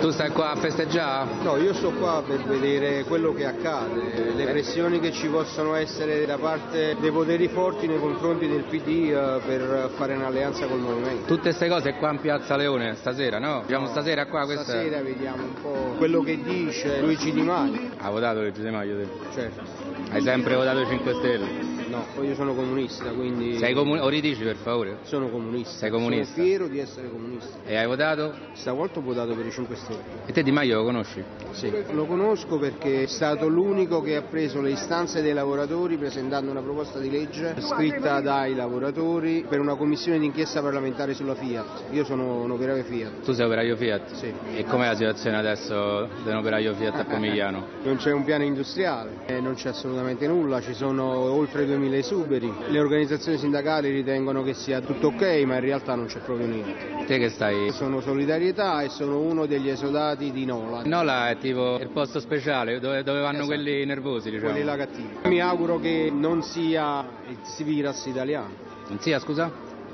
Tu stai qua a festeggiare? No, io sto qua per vedere quello che accade, le pressioni che ci possono essere da parte dei poteri forti nei confronti del PD eh, per fare un'alleanza col Movimento. Tutte queste cose qua in Piazza Leone stasera, no? Diciamo stasera qua questa... Stasera vediamo un po' quello che dice Luigi Di Maio. Ha votato Luigi Di Maio te? Certo. Hai sempre votato 5 Stelle? No, poi io sono comunista, quindi... Sei comunista? O ridici per favore? Sono comunista. Sei comunista? Sono fiero di essere comunista. E hai votato? Stavolta ho votato per i 5 Stelle. E te Di Maio lo conosci? Sì, lo conosco perché è stato l'unico che ha preso le istanze dei lavoratori presentando una proposta di legge scritta dai lavoratori per una commissione d'inchiesta parlamentare sulla Fiat. Io sono un operaio Fiat. Tu sei operaio Fiat? Sì. E com'è la situazione adesso di un operaio Fiat a Pomigliano? Non c'è un piano industriale, eh, non c'è assolutamente nulla, ci sono oltre 2000 esuberi. Le organizzazioni sindacali ritengono che sia tutto ok, ma in realtà non c'è proprio niente. Te che stai? Sono solidarietà e sono uno degli esodati di Nola. Nola è tipo il posto speciale dove, dove vanno Esatto. quelli nervosi, diciamo. Quelli là cattivi. Mi auguro che non sia il Sviras italiano. Non sia, scusa?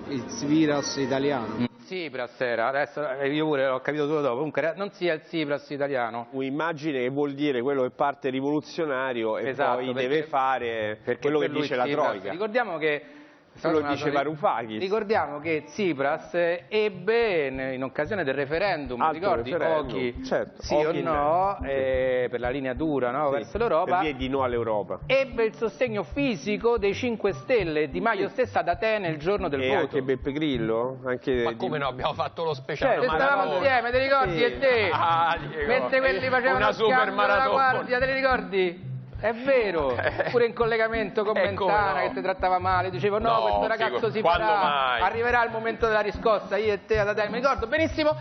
Il Sviras italiano. Tsipras era, adesso eh, io pure l'ho capito solo dopo, comunque non sia il Tsipras italiano. Un'immagine che vuol dire quello che parte rivoluzionario e Esatto, poi perché- deve fare quello che dice la Tsipras- Troica. Ricordiamo che Sono che diceva Rufakis. Ricordiamo che Tsipras ebbe in- occasione del referendum, Altro ricordi referendum, Ochi, certo, sì Ochi o no, eh, per la linea dura no, verso Sì, l'Europa, Per di no all'Europa. ebbe il sostegno fisico dei 5 Stelle e Di Maio stessa ad Atene il giorno del E voto. anche Beppe Grillo? Anche Ma di- come no, abbiamo fatto lo speciale. Cioè, stavamo insieme, ti ricordi? Sì. E te? Ah, Diego. Mentre quelli facevano Una lo super maratona. guardia, te li ricordi? È vero, pure in collegamento con Eh, Mentana no. che ti trattava male, dicevo no, No, questo ragazzo figo, si farà, mai? arriverà il momento della riscossa, io e te ad Atene, mi ricordo benissimo,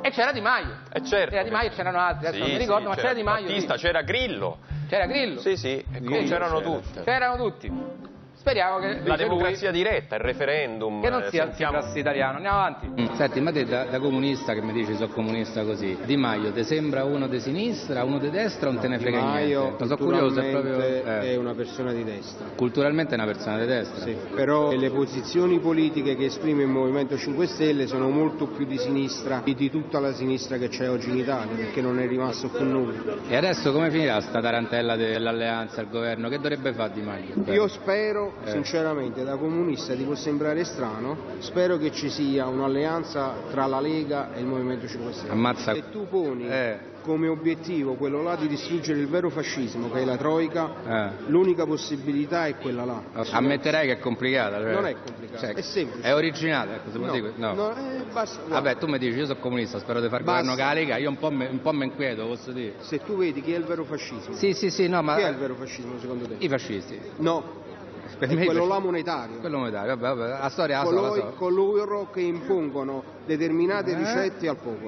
e c'era Di Maio, Eh, certo. c'era Di Maio, c'erano altri, adesso Sì, non mi ricordo, sì, ma c'era Di Maio, Battista, c'era Grillo. c'era Grillo, Sì, sì, e c'erano c'era. tutti. c'erano tutti, speriamo che La dice lui, democrazia diretta, il referendum. che non eh, sia il sentiamo- Tsipras italiano, andiamo avanti. Senti, ma te da, da comunista che mi dici sono comunista così, Di Maio ti sembra uno di sinistra, uno di destra o non te ne Di frega Maio niente? Sono curioso, è proprio... culturalmente eh. è una persona di destra. Culturalmente è una persona di destra. Sì, però le posizioni politiche che esprime il Movimento 5 Stelle sono molto più di sinistra di di tutta la sinistra che c'è oggi in Italia, perché non è rimasto più nulla. E adesso come finirà sta tarantella dell'alleanza al governo? Che dovrebbe fare Di Maio? Io spero, Eh. sinceramente, da comunista ti può sembrare strano, spero che ci sia un'alleanza tra la Lega e il Movimento 5 Stelle. Ammazza- Se tu poni Eh. come obiettivo quello là di distruggere il vero fascismo, che è la Troica, Eh. l'unica possibilità è quella là. Ammetterai che è complicata. cioè- Non è complicata, cioè, è semplice. È originale, ecco, se No, dire- no. no, eh, basta, guarda. Vabbè, tu mi dici, io sono comunista, spero di far Basta. governo con la Lega, io un po' mi, inquieto, posso dire. Se tu vedi chi è il vero fascismo, Sì, sì, sì, no, ma... chi è il vero fascismo secondo te? I fascisti. No, quello là monetario. Quello monetario, vabbè, vabbè, la storia la so, la so. coloro che impongono determinate ricette al popolo.